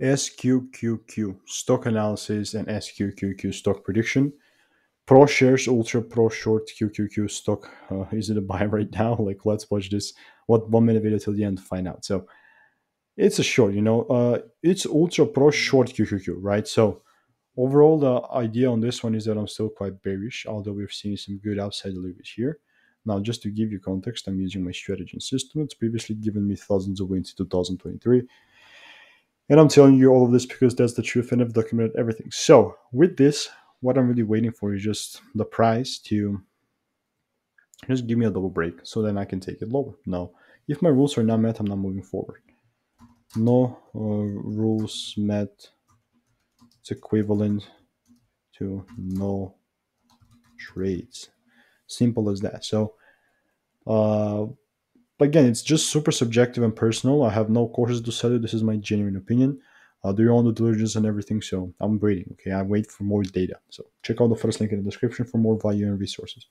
SQQQ stock analysis and SQQQ stock prediction. ProShares, ultra pro short QQQ stock. Uh, is it a buy right now? Like, let's watch this. What one minute video till the end to find out. So, it's a short, you know. Uh, it's ultra pro short QQQ, right? So, overall, the idea on this one is that I'm still quite bearish, although we've seen some good upside deliveries here. Now, just to give you context, I'm using my strategy and system. It's previously given me thousands of wins in 2023. And I'm telling you all of this because that's the truth and I've documented everything. So, with this, what I'm really waiting for is just the price to just give me a double break so then I can take it lower. Now, if my rules are not met, I'm not moving forward. No uh, rules met, it's equivalent to no trades. Simple as that. So, uh, again, it's just super subjective and personal. I have no courses to sell you. This is my genuine opinion. Do your own due diligence and everything. So I'm waiting. Okay, I wait for more data. So check out the first link in the description for more value and resources.